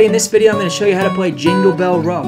everybody, in this video I'm going to show you how to play Jingle Bell Rock.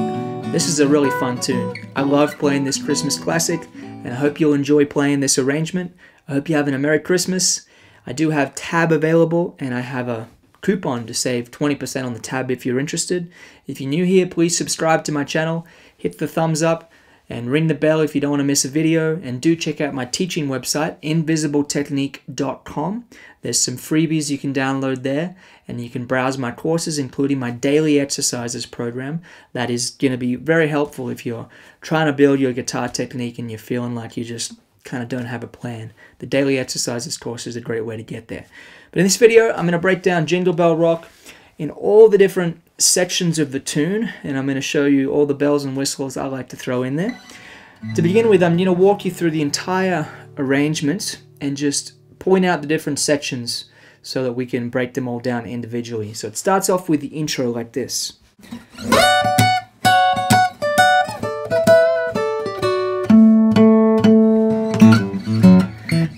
This is a really fun tune. I love playing this Christmas classic and I hope you'll enjoy playing this arrangement. I hope you're having a Merry Christmas. I do have Tab available and I have a coupon to save 20% on the tab if you're interested. If you're new here, please subscribe to my channel, hit the thumbs up, and ring the bell if you don't want to miss a video. And do check out my teaching website, invisibletechnique.com. There's some freebies you can download there, and you can browse my courses, including my daily exercises program. That is going to be very helpful if you're trying to build your guitar technique and you're feeling like you just kind of don't have a plan. The daily exercises course is a great way to get there. But in this video, I'm going to break down Jingle Bell Rock in all the different sections of the tune, and I'm going to show you all the bells and whistles I like to throw in there. To begin with, I'm going to walk you through the entire arrangement and just point out the different sections so that we can break them all down individually. So it starts off with the intro like this.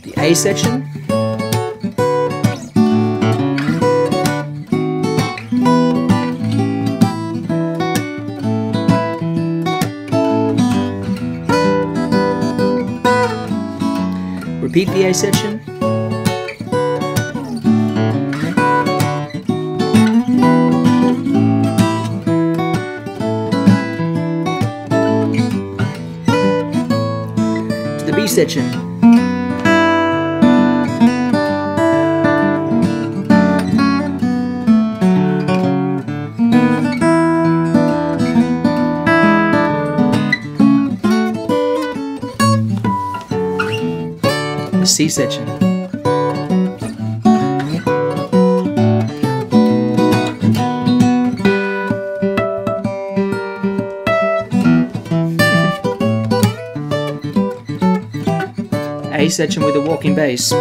The A section A section. To the B section. The C section. A section with a walking bass.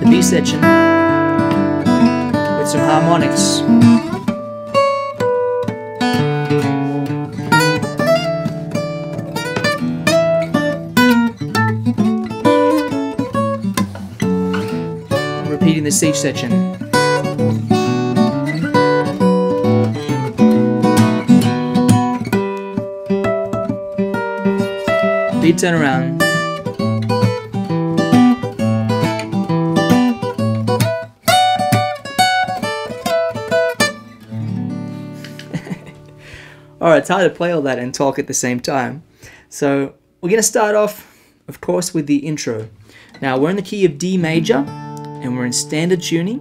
The B section harmonics. Repeating the C section. Beat turn it's hard to play all that and talk at the same time. So we're going to start off, of course, with the intro. Now we're in the key of D major, and we're in standard tuning,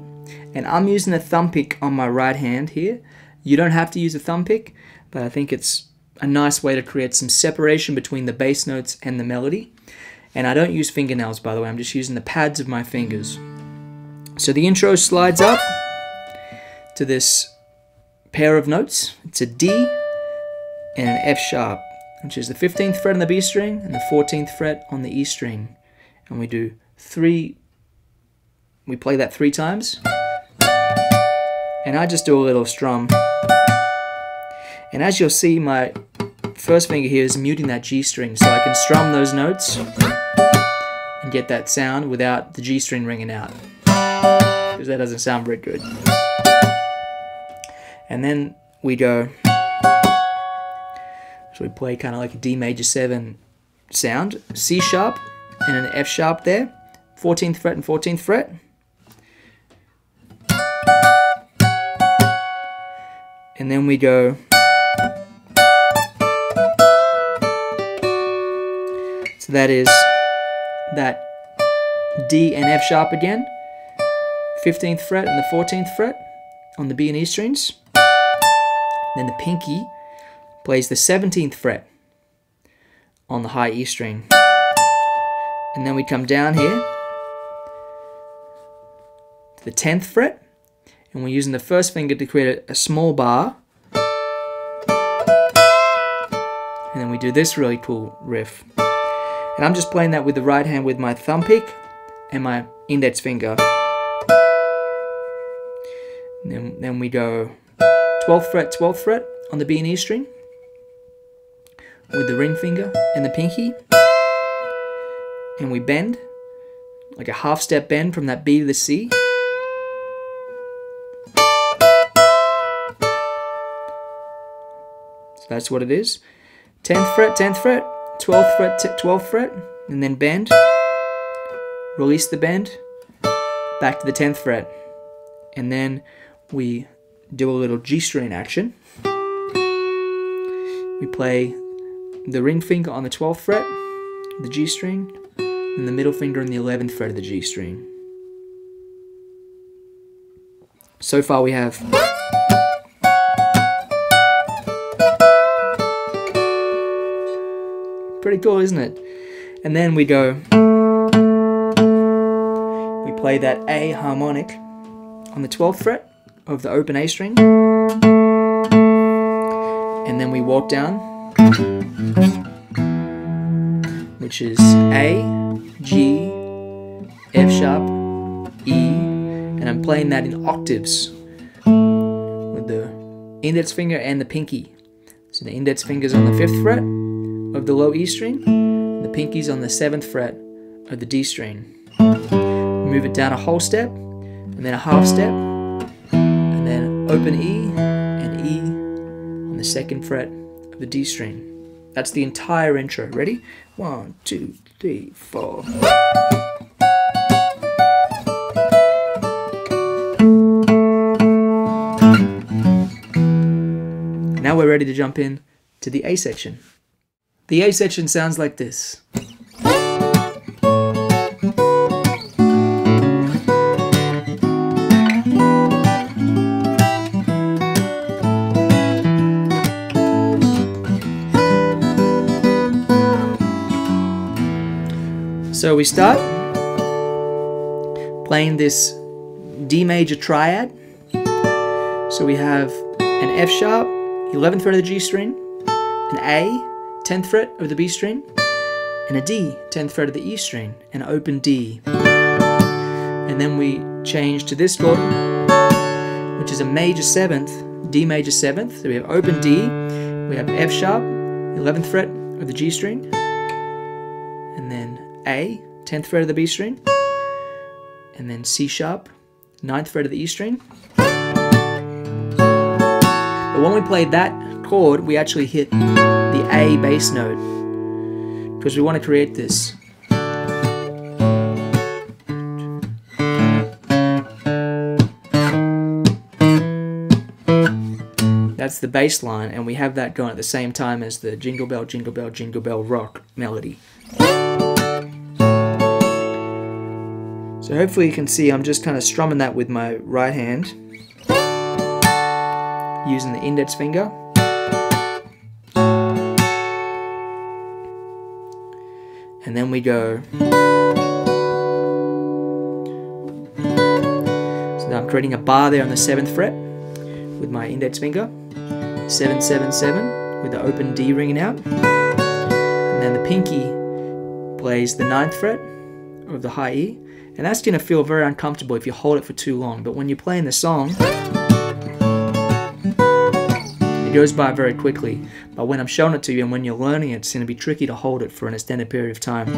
and I'm using a thumb pick on my right hand here. You don't have to use a thumb pick, but I think it's a nice way to create some separation between the bass notes and the melody. And I don't use fingernails, by the way, I'm just using the pads of my fingers. So the intro slides up to this pair of notes. It's a D and an F sharp, which is the 15th fret on the B string and the 14th fret on the E string. And we do three, we play that three times. And I just do a little strum. And as you'll see, my first finger here is muting that G string, so I can strum those notes and get that sound without the G string ringing out. Because that doesn't sound very good. And then we go so we play kind of like a D major 7 sound, C sharp and an F sharp there, 14th fret and 14th fret. And then we go So that is that D and F sharp again, 15th fret and the 14th fret on the B and E strings. Then the pinky plays the 17th fret on the high E string. And then we come down here to the 10th fret, and we're using the first finger to create a, a small bar. And then we do this really cool riff. And I'm just playing that with the right hand with my thumb pick and my index finger. And then, then we go 12th fret, 12th fret on the B and E string. With the ring finger and the pinky, and we bend like a half step bend from that B to the C. So that's what it is. 10th fret, 10th fret, 12th fret, 12th fret, and then bend. Release the bend, back to the 10th fret. And then we do a little G string action. We play the ring finger on the 12th fret, the G string, and the middle finger on the 11th fret of the G string. So far we have pretty cool, isn't it? And then we go we play that A harmonic on the 12th fret of the open A string. And then we walk down which is A, G, F sharp, E, and I'm playing that in octaves with the index finger and the pinky. So the index finger's on the 5th fret of the low E string, the pinky's on the 7th fret of the D string. Move it down a whole step, and then a half step, and then open E and E on the 2nd fret the D string. That's the entire intro. Ready? One, two, three, four. Now we're ready to jump in to the A section. The A section sounds like this. So we start playing this D major triad. So we have an F sharp, 11th fret of the G string, an A, 10th fret of the B string, and a D, 10th fret of the E string, an open D. And then we change to this chord, which is a major 7th, D major 7th. So we have open D, we have F sharp, 11th fret of the G string, A, 10th fret of the B string, and then C sharp, 9th fret of the E string. But when we played that chord, we actually hit the A bass note because we want to create this. That's the bass line, and we have that going at the same time as the Jingle Bell, Jingle Bell, Jingle Bell rock melody. So hopefully you can see I'm just kind of strumming that with my right hand using the index finger. And then we go. So now I'm creating a bar there on the 7th fret with my index finger. 777 with the open D ringing out. And then the pinky plays the ninth fret of the high E. And that's going to feel very uncomfortable if you hold it for too long. But when you're playing the song, it goes by very quickly. But when I'm showing it to you and when you're learning it, it's going to be tricky to hold it for an extended period of time.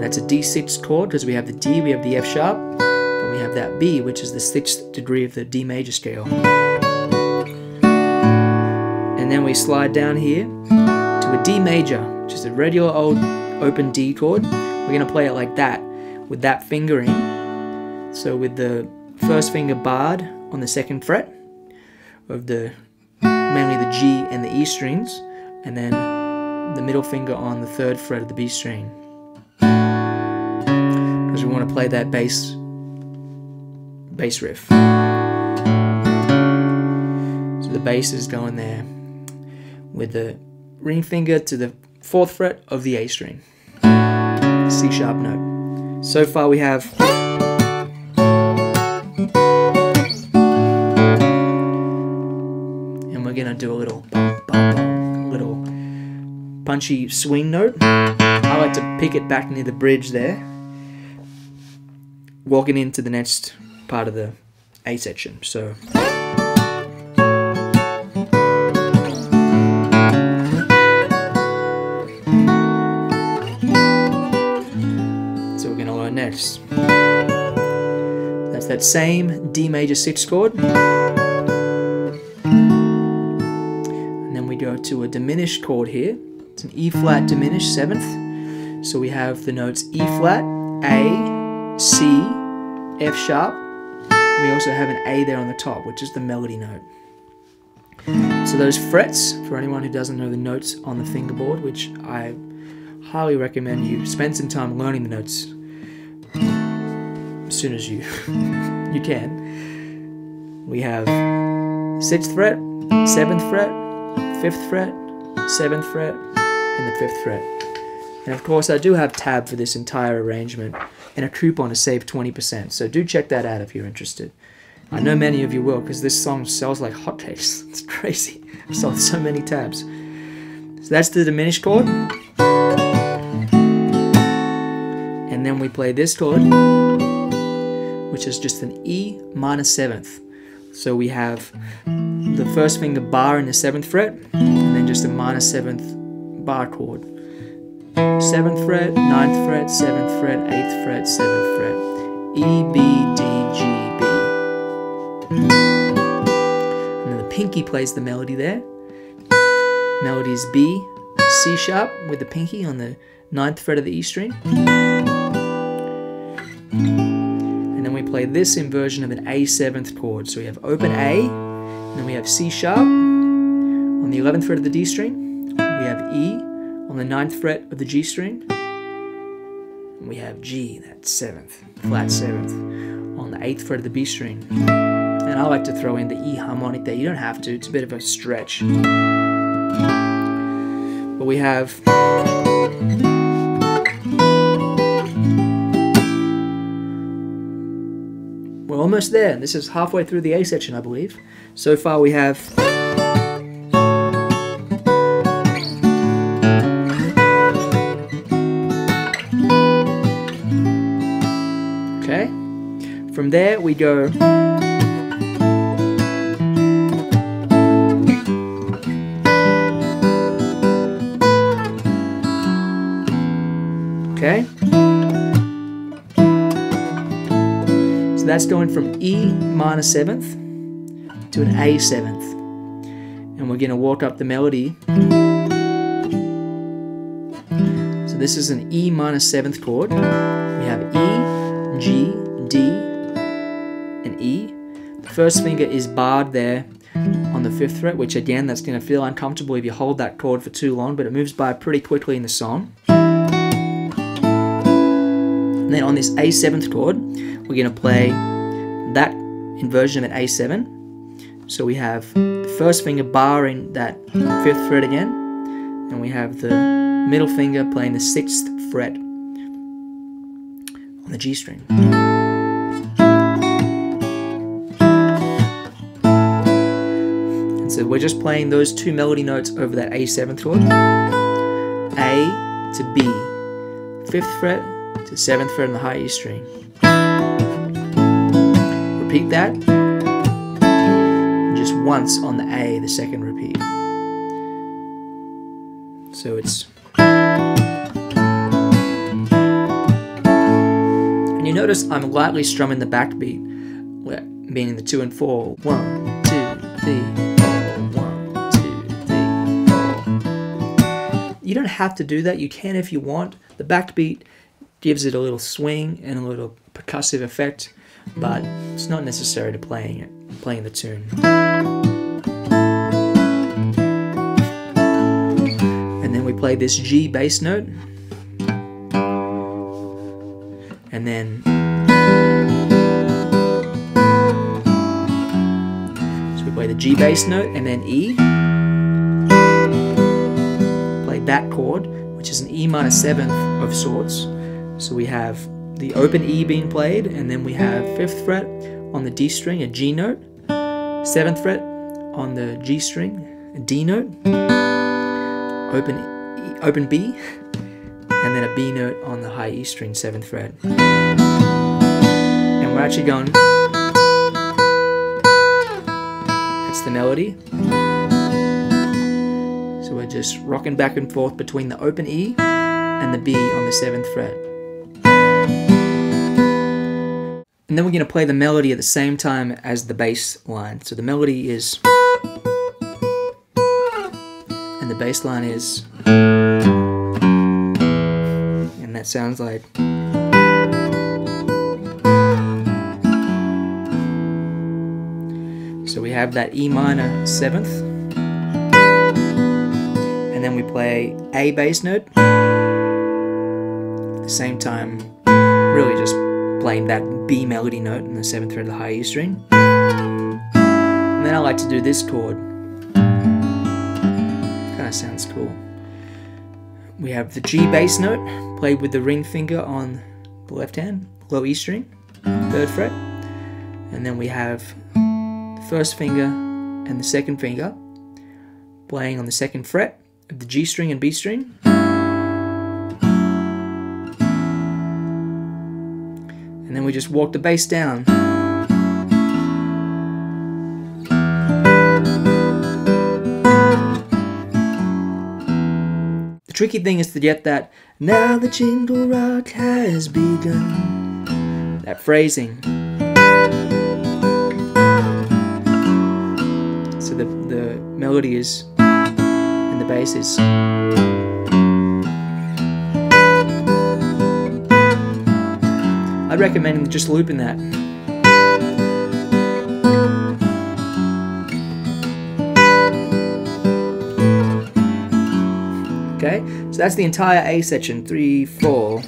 That's a D6 chord because we have the D, we have the F sharp, and we have that B, which is the sixth degree of the D major scale. And then we slide down here to a D major, which is a regular old open D chord. We're going to play it like that with that fingering. So with the first finger barred on the second fret of the mainly the G and the E strings, and then the middle finger on the third fret of the B string. Because we want to play that bass bass riff. So the bass is going there with the ring finger to the fourth fret of the A string. C sharp note. So far we have and we're gonna do a little little punchy swing note. I like to pick it back near the bridge there. Walking into the next part of the A section. So next? That's that same D major 6 chord. And then we go to a diminished chord here. It's an E flat diminished 7th. So we have the notes E flat, A, C, F sharp. We also have an A there on the top, which is the melody note. So those frets, for anyone who doesn't know the notes on the fingerboard, which I highly recommend you spend some time learning the notes as soon as you you can. We have sixth fret, seventh fret, fifth fret, seventh fret, and the fifth fret. And of course, I do have tab for this entire arrangement and a coupon to save 20%. So do check that out if you're interested. I know many of you will because this song sells like hotcakes. It's crazy. I've sold so many tabs. So that's the diminished chord. And then we play this chord, which is just an E minor seventh. So we have the first finger bar in the seventh fret, and then just a minor seventh bar chord. Seventh fret, ninth fret, seventh fret, eighth fret, seventh fret. E, B, D, G, B. And then the pinky plays the melody there. Melody is B, C sharp with the pinky on the ninth fret of the E string. Play this inversion of an A seventh chord. So we have open A, and then we have C sharp on the 11th fret of the D string. We have E on the ninth fret of the G string. And we have G, that seventh, flat seventh, on the eighth fret of the B string. And I like to throw in the E harmonic there. You don't have to, it's a bit of a stretch. But we have almost there. and This is halfway through the A section, I believe. So far we have Okay. From there we go that's going from E minor seventh to an A seventh. And we're going to walk up the melody. So this is an E minor seventh chord. We have E, G, D, and E. The first finger is barred there on the fifth fret, which again, that's going to feel uncomfortable if you hold that chord for too long, but it moves by pretty quickly in the song. And then on this A seventh chord, we're going to play that inversion of an A7. So we have the first finger barring that fifth fret again, and we have the middle finger playing the sixth fret on the G string. And so we're just playing those two melody notes over that A7 chord. A to B, fifth fret to seventh fret on the high E string. Repeat that. Just once on the A, the second repeat. So it's. And you notice I'm lightly strumming the backbeat, meaning the two and four. One, two, three, four. One, two, three, four. You don't have to do that. You can if you want. The backbeat gives it a little swing and a little percussive effect, but it's not necessary to playing it, playing the tune. And then we play this G bass note, and then so we play the G bass note and then E. Play that chord, which is an E minor seventh of sorts. So we have the open E being played, and then we have fifth fret on the D string, a G note, seventh fret on the G string, a D note, open e, open B, and then a B note on the high E string, seventh fret. And we're actually going. That's the melody. So we're just rocking back and forth between the open E and the B on the seventh fret. And then we're going to play the melody at the same time as the bass line. So the melody is. And the bass line is. And that sounds like. So we have that E minor seventh. And then we play A bass note. At the same time, really just playing that B melody note in the seventh fret of the high E string. And then I like to do this chord. Kind of sounds cool. We have the G bass note played with the ring finger on the left hand, low E string, third fret. And then we have the first finger and the second finger playing on the second fret of the G string and B string. And then we just walk the bass down. The tricky thing is to get that now the jingle rock has begun. That phrasing. So the, the melody is and the bass is I'd recommend just looping that. Okay, so that's the entire A section. Three, four.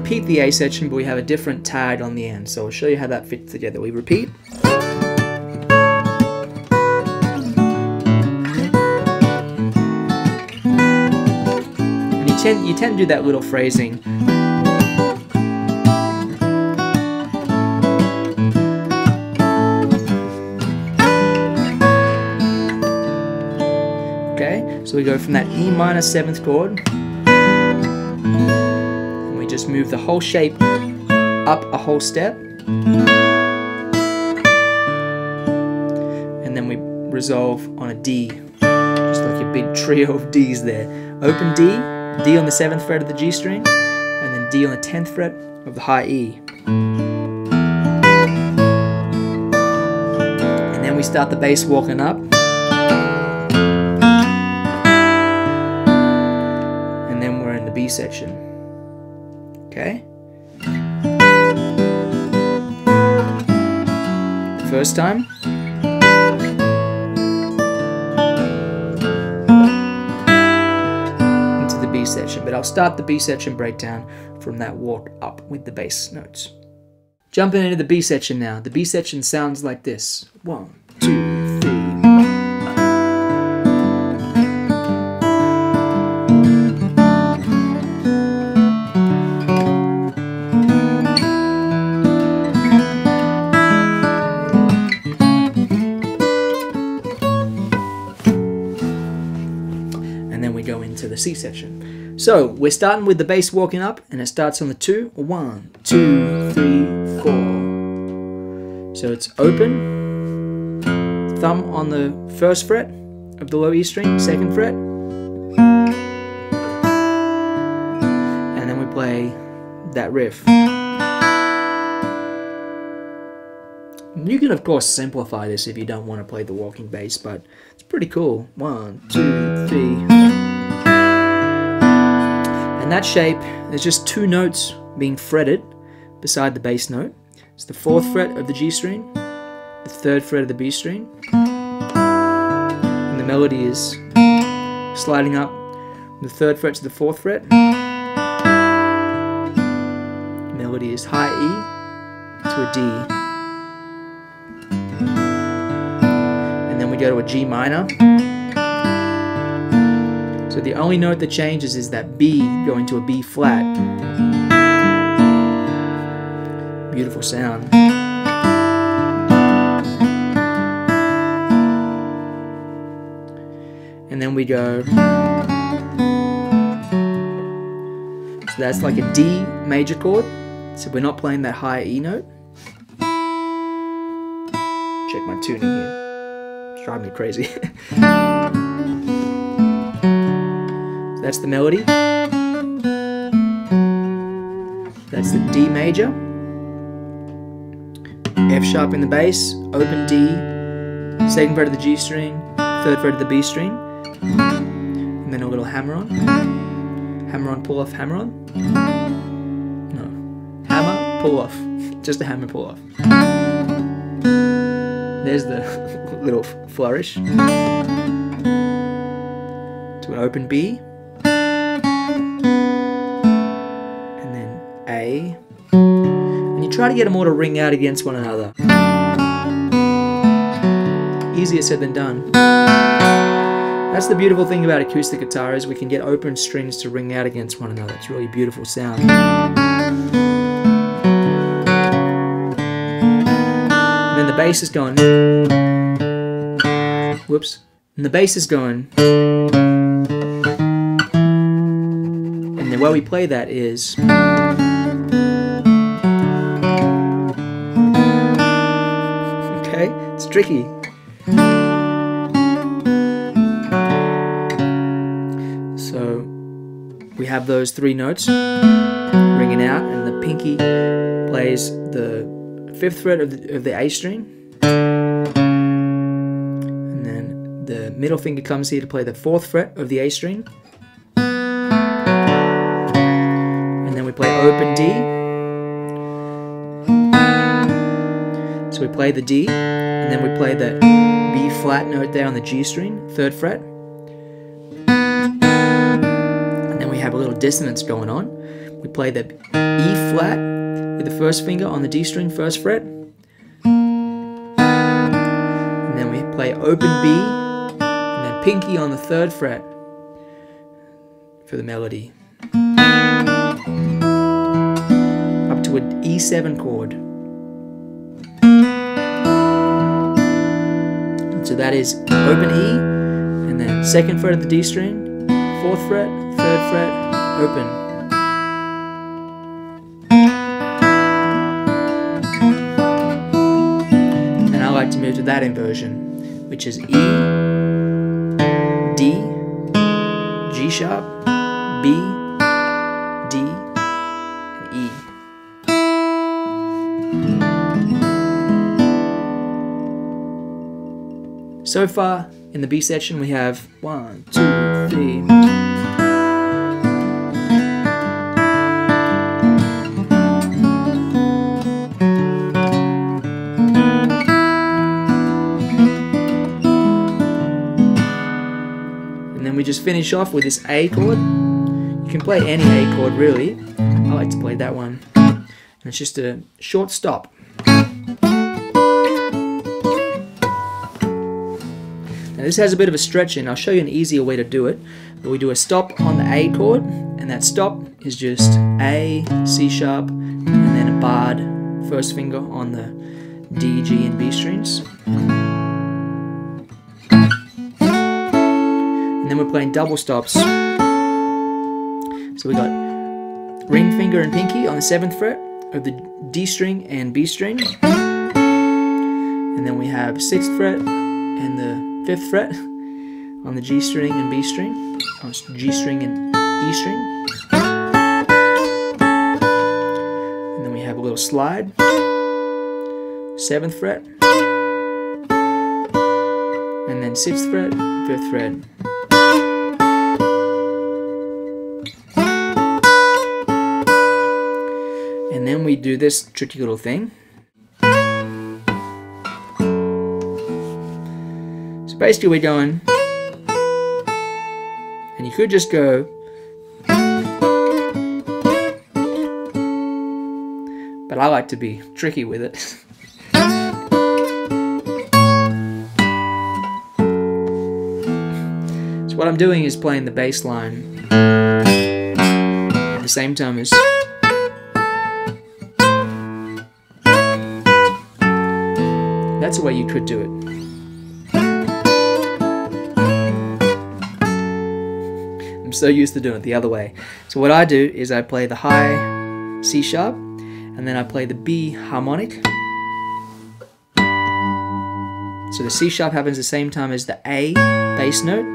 Repeat the A section, but we have a different tag on the end. So I'll show you how that fits together. We repeat. And you tend, you tend to do that little phrasing. Okay, so we go from that E minor seventh chord and we just move the whole shape up a whole step. And then we resolve on a D just like a big trio of D's there. Open D D on the 7th fret of the G string and then D on the 10th fret of the high E. And then we start the bass walking up. And then we're in the B section Okay. First time. Into the B section, but I'll start the B section breakdown from that walk up with the bass notes. Jumping into the B section now. The B section sounds like this. One, two, the C section. So we're starting with the bass walking up, and it starts on the two. One, two, three, four. So it's open, thumb on the first fret of the low E string, second fret, and then we play that riff. You can of course simplify this if you don't want to play the walking bass, but it's pretty cool. One, two, three. That shape, there's just two notes being fretted beside the bass note. It's the fourth fret of the G string, the third fret of the B string, and the melody is sliding up from the third fret to the fourth fret. The melody is high E to a D. And then we go to a G minor. The only note that changes is that B going to a B flat. Beautiful sound. And then we go. So that's like a D major chord. So we're not playing that high E note. Check my tuning here. It's driving me crazy. that's the melody. That's the D major. F sharp in the bass, open D, second fret of the G string, third fret of the B string, and then a little hammer on. Hammer on, pull off, hammer on. No. Hammer, pull off. Just a hammer pull off. There's the little flourish. To an open B. try to get them all to ring out against one another. Easier said than done. That's the beautiful thing about acoustic guitar is we can get open strings to ring out against one another. It's really beautiful sound. And then the bass is going. Whoops. And the bass is going. And the way we play that is. Tricky. So we have those three notes ringing out, and the pinky plays the fifth fret of the, of the A string, and then the middle finger comes here to play the fourth fret of the A string, and then we play open D. So we play the D, and then we play the B flat note there on the G string, third fret. And then we have a little dissonance going on. We play the E flat with the first finger on the D string, first fret. And then we play open B, and then pinky on the third fret for the melody. Up to an E7 chord. So that is open E, and then second fret of the D string, fourth fret, third fret, open. And I like to move to that inversion, which is E, D, G sharp, B, So far in the B section we have one, two, three. And then we just finish off with this A chord. You can play any A chord really. I like to play that one. And it's just a short stop. Now this has a bit of a stretch in. I'll show you an easier way to do it. But we do a stop on the A chord, and that stop is just A, C sharp, and then a barred first finger on the D, G, and B strings. And then we're playing double stops. So we got ring finger and pinky on the seventh fret of the D string and B string. And then we have sixth fret and the fifth fret on the G string and B string, on G string and E string. And then we have a little slide, seventh fret, and then sixth fret, fifth fret. And then we do this tricky little thing. Basically we're going. And you could just go. But I like to be tricky with it. So what I'm doing is playing the bass line at the same time as that's the way you could do it I'm so used to doing it the other way. So what I do is I play the high C sharp, and then I play the B harmonic. So the C sharp happens the same time as the A bass note.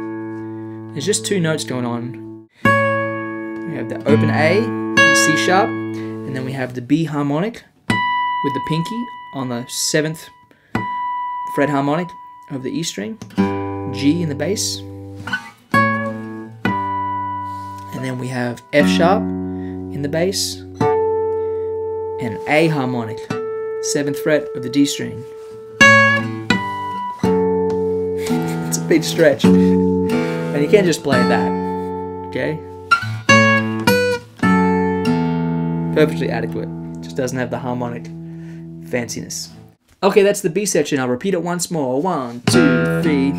There's just two notes going on. We have the open A, the C sharp, and then we have the B harmonic with the pinky on the seventh fret harmonic of the E string, G in the bass, and then we have F sharp in the bass, and A harmonic, seventh fret of the D string. it's a big stretch, and you can't just play that, okay? Perfectly adequate, just doesn't have the harmonic fanciness. Okay, that's the B section. I'll repeat it once more. One, two, three.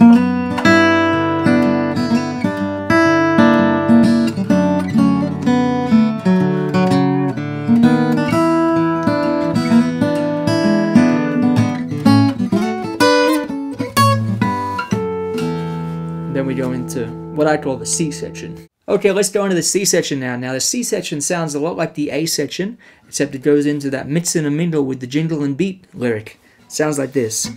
Into what I call the C section. Okay, let's go into the C section now. Now, the C section sounds a lot like the A section, except it goes into that mitts in the middle with the jingle and beat lyric. Sounds like this.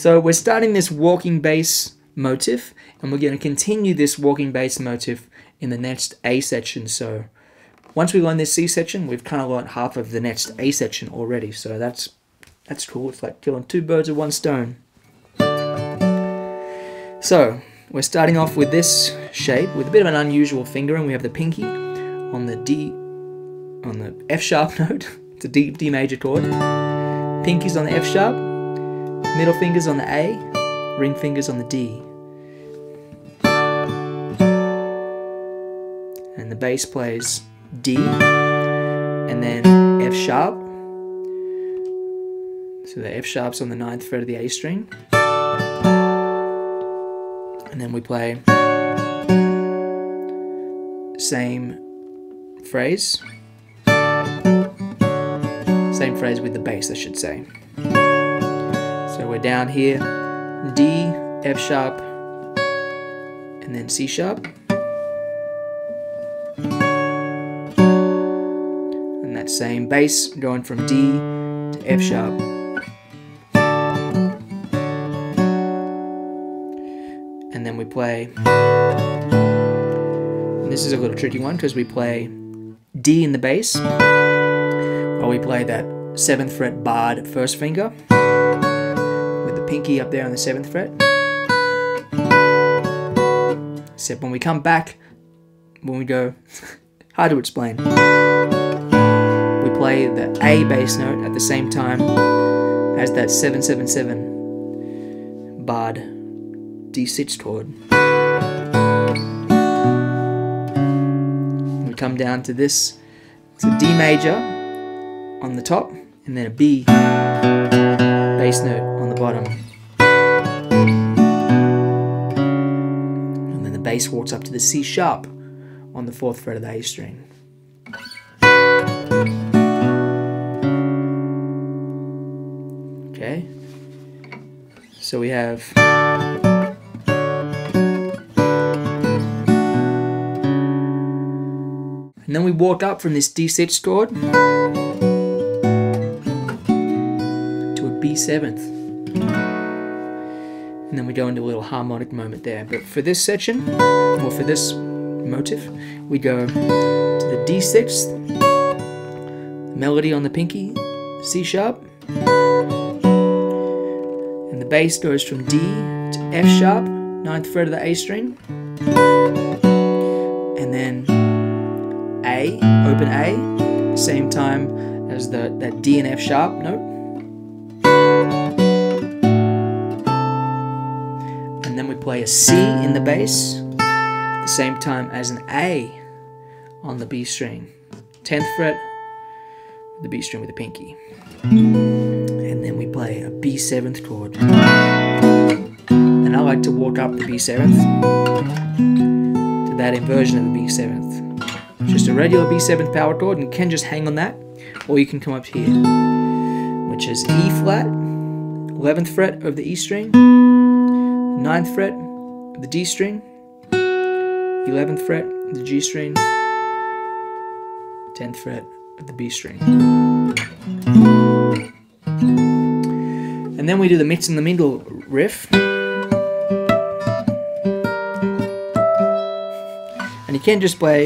So we're starting this walking bass motif and we're going to continue this walking bass motif in the next A section. So once we learn this C section, we've kind of learned half of the next A section already. So that's that's cool. It's like killing two birds with one stone. So we're starting off with this shape with a bit of an unusual fingering. We have the pinky on the D, on the F sharp note. It's a D, D major chord. Pinky's on the F sharp. Middle fingers on the A. Ring fingers on the D. And the bass plays D, and then F sharp. So the F sharp's on the ninth fret of the A string. And then we play same phrase. Same phrase with the bass, I should say. So we're down here, D, F sharp, and then C sharp. And that same bass going from D to F sharp. And then we play, this is a little tricky one because we play D in the bass, while we play that 7th fret barred first finger, pinky up there on the 7th fret. Except when we come back, when we go, hard to explain We play the A bass note at the same time as that 777 barred D6 chord. We come down to this, it's a D major on the top and then a B bass note on the bottom. And then the bass walks up to the C sharp on the fourth fret of the A string. Okay. So we have And then we walk up from this D6 chord B7th. And then we go into a little harmonic moment there. But for this section, or for this motif, we go to the D6th, melody on the pinky, C sharp, and the bass goes from D to F sharp, ninth fret of the A string, and then A, open A, same time as the that D and F sharp note. Play a C in the bass, the same time as an A on the B string. 10th fret, the B string with the pinky and then we play a B7th chord. And I like to walk up the B7th to that inversion of the B7th. just a regular B7 power chord and you can just hang on that, or you can come up here, which is E flat, 11th fret of the E string, 9th fret of the D string, 11th fret of the G string, 10th fret of the B string. And then we do the mix in the middle riff. And you can't just play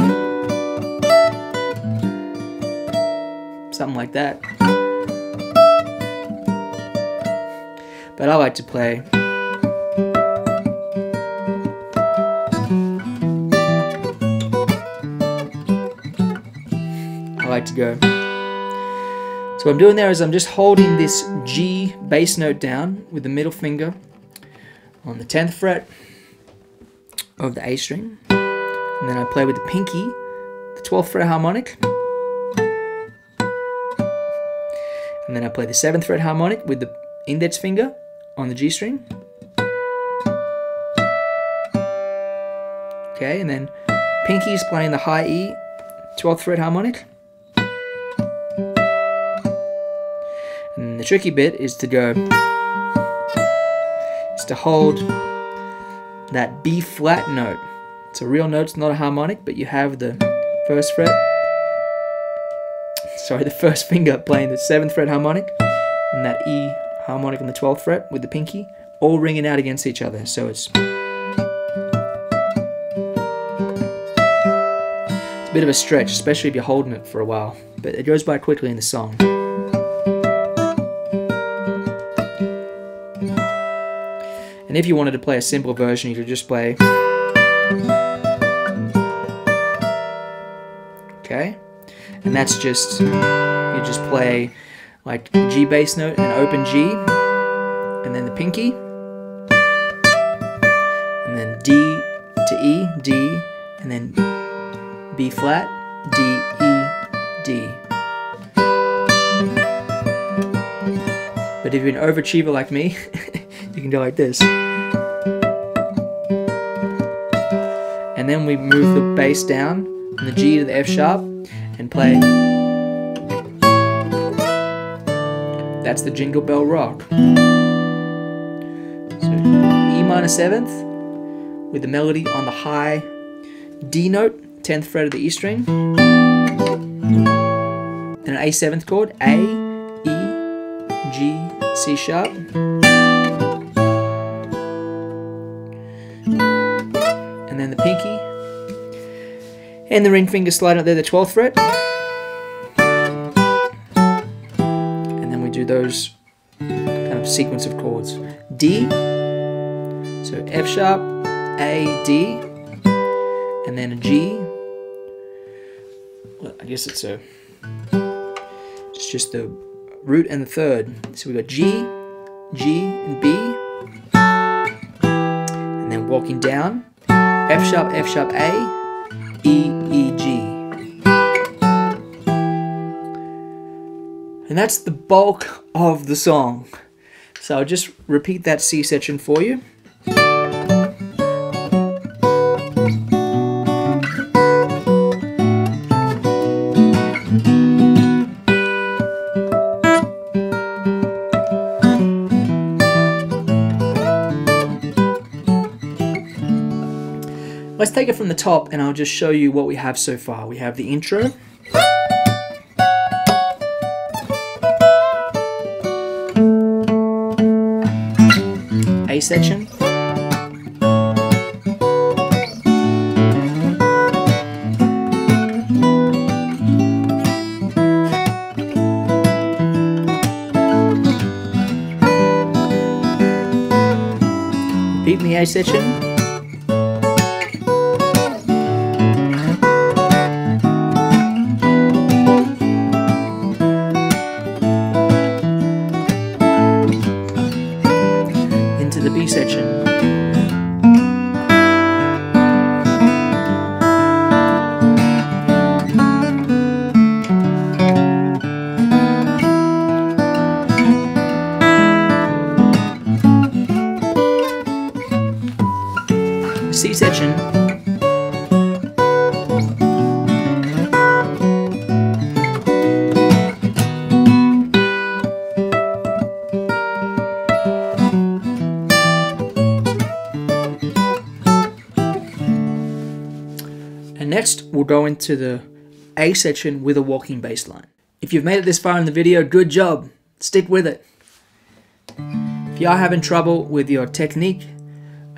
something like that. But I like to play to go. So what I'm doing there is I'm just holding this G bass note down with the middle finger on the 10th fret of the A string. And then I play with the pinky, the 12th fret harmonic. And then I play the 7th fret harmonic with the index finger on the G string. Okay, and then pinky is playing the high E 12th fret harmonic. The tricky bit is to go, is to hold that B flat note. It's a real note, it's not a harmonic, but you have the first fret, sorry, the first finger playing the 7th fret harmonic, and that E harmonic on the 12th fret with the pinky, all ringing out against each other. So it's It's a bit of a stretch, especially if you're holding it for a while, but it goes by quickly in the song. And if you wanted to play a simple version, you could just play. Okay? And that's just, you just play like G bass note and open G, and then the pinky, and then D to E, D, and then B flat, D, E, D. But if you're an overachiever like me, can go like this. And then we move the bass down from the G to the F sharp and play. That's the Jingle Bell Rock. So E minor 7th with the melody on the high D note, 10th fret of the E string. Then an A 7th chord, A, E, G, C sharp. And the ring finger sliding up there, the 12th fret. And then we do those kind of sequence of chords. D, so F sharp, A, D, and then a G. Well, I guess it's a, it's just the root and the third. So we got G, G, and B, and then walking down, F sharp, F sharp, A, And that's the bulk of the song. So I'll just repeat that C section for you. Let's take it from the top and I'll just show you what we have so far. We have the intro. A section. The A section. We'll go into the A section with a walking bass line. If you've made it this far in the video, good job. Stick with it. If you are having trouble with your technique,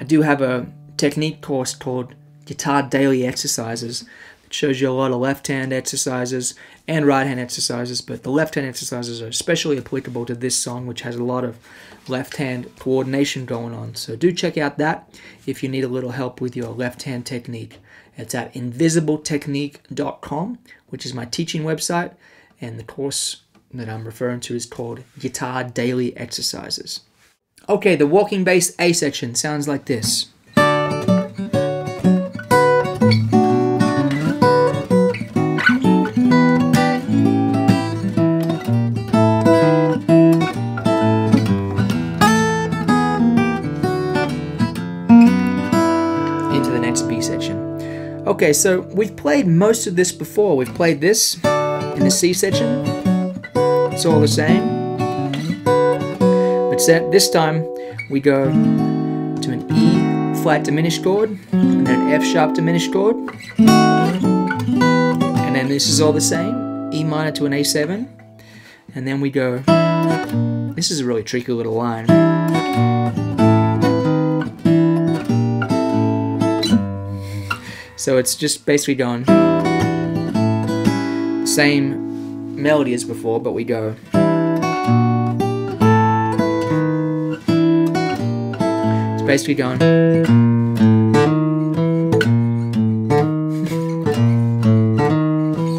I do have a technique course called Guitar Daily Exercises. It shows you a lot of left hand exercises and right hand exercises, but the left hand exercises are especially applicable to this song, which has a lot of left hand coordination going on. So do check out that if you need a little help with your left hand technique. It's at invisibletechnique.com, which is my teaching website, and the course that I'm referring to is called Guitar Daily Exercises. Okay, the walking bass A section sounds like this. Okay, so we've played most of this before. We've played this in the C section. It's all the same. But this time we go to an E flat diminished chord, and then an F sharp diminished chord. And then this is all the same. E minor to an A7. And then we go, this is a really tricky little line. So it's just basically going same melody as before, but we go. It's basically going.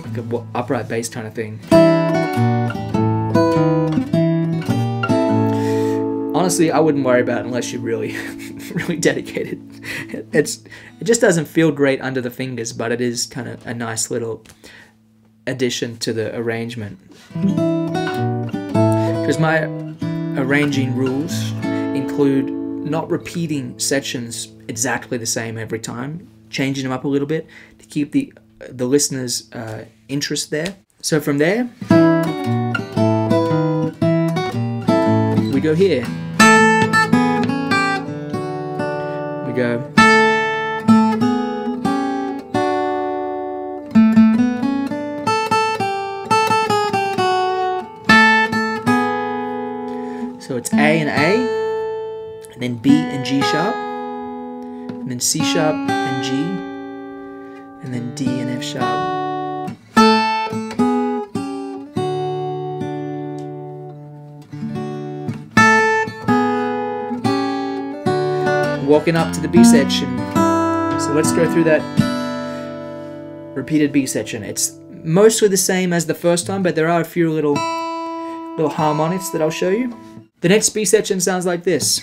like a upright bass kind of thing. Honestly, I wouldn't worry about it unless you're really, really dedicated. It's it just doesn't feel great under the fingers, but it is kind of a nice little addition to the arrangement. Because my arranging rules include not repeating sections exactly the same every time, changing them up a little bit to keep the the listener's uh, interest there. So from there, we go here. Go. So it's A and A, and then B and G sharp, and then C sharp and G, and then D and F sharp. Walking up to the B section. So let's go through that repeated B section. It's mostly the same as the first time, but there are a few little little harmonics that I'll show you. The next B section sounds like this.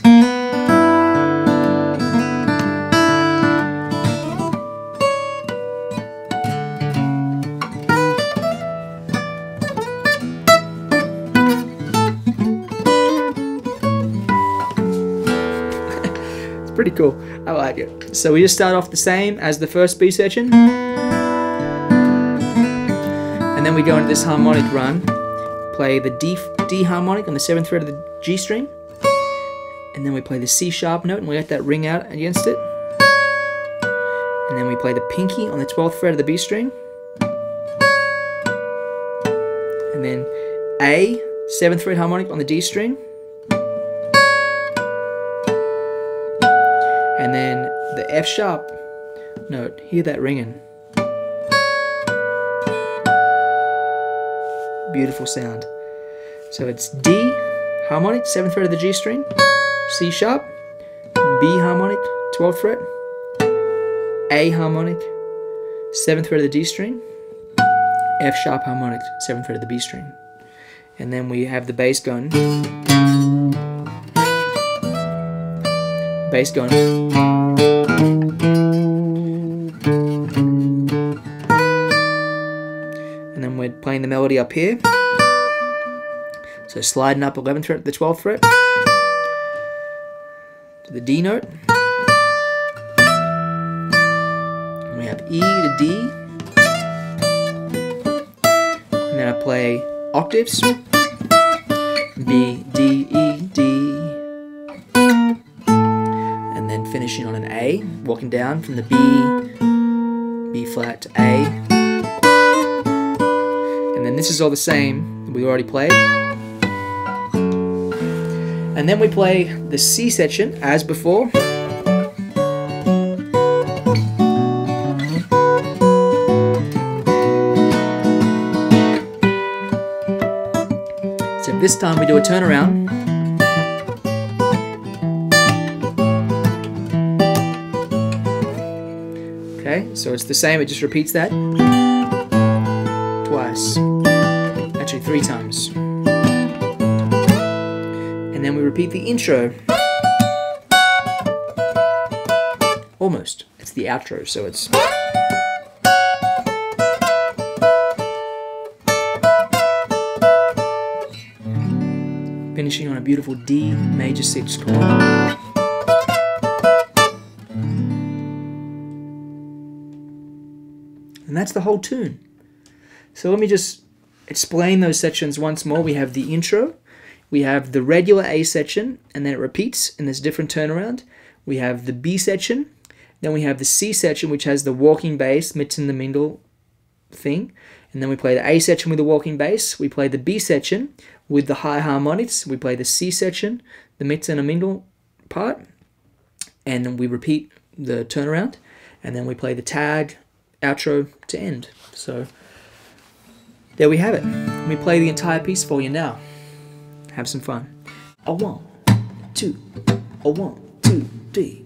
Cool. I like it. So we just start off the same as the first B section. And then we go into this harmonic run. Play the D D harmonic on the seventh fret of the G string, and then we play the C sharp note and we let that ring out against it, and then we play the pinky on the twelfth fret of the B string, and then A seventh fret harmonic on the D string, F sharp note. Hear that ringing. Beautiful sound. So it's D harmonic, 7th fret of the G string, C sharp, B harmonic, 12th fret, A harmonic, 7th fret of the D string, F sharp harmonic, 7th fret of the B string. And then we have the bass going. Bass going. We're playing the melody up here. So sliding up 11th fret to the 12th fret to the D note. And we have E to D. And then I play octaves. B, D, E, D. And then finishing on an A, walking down from the B, B flat to A. And this is all the same we already played. And then we play the C section as before. So this time we do a turnaround. Okay, so it's the same, it just repeats that twice. Repeat the intro. Almost. It's the outro, so it's. Finishing on a beautiful D major 6 chord. And that's the whole tune. So let me just explain those sections once more. We have the intro, we have the regular A section, and then it repeats in this different turnaround. We have the B section, then we have the C section, which has the walking bass, mitten in the middle thing. And then we play the A section with the walking bass. We play the B section with the high harmonics. We play the C section, the mitten in the middle part. And then we repeat the turnaround. And then we play the tag, outro to end. So there we have it. Let me play the entire piece for you now. Have some fun. A one, two, a one, two, three.